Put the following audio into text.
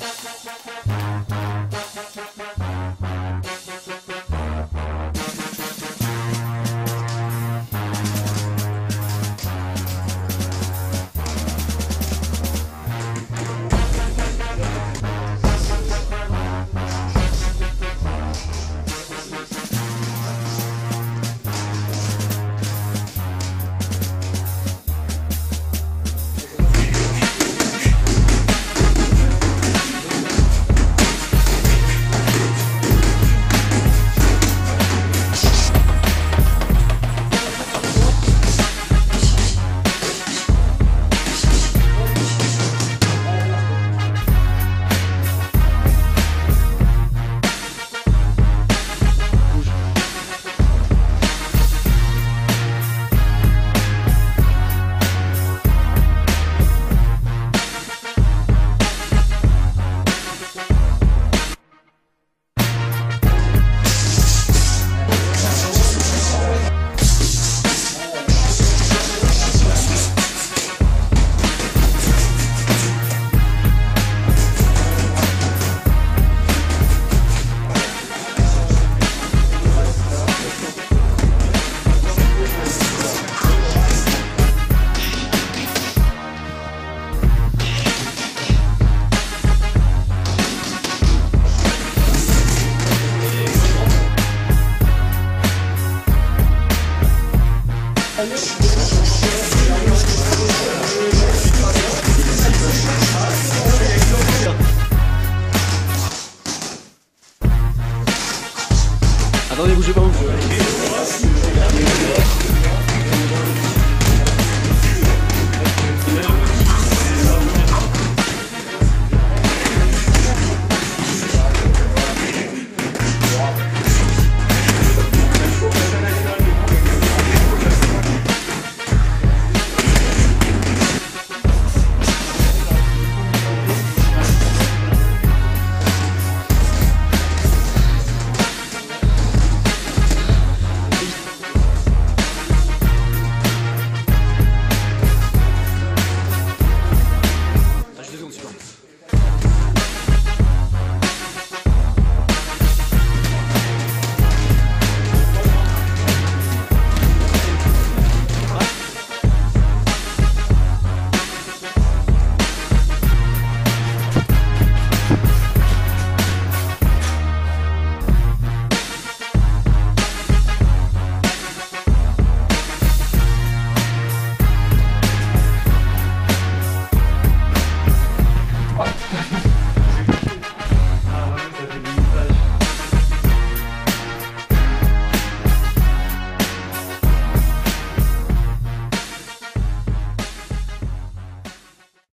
Bye. Attendez, bougez pas, bougez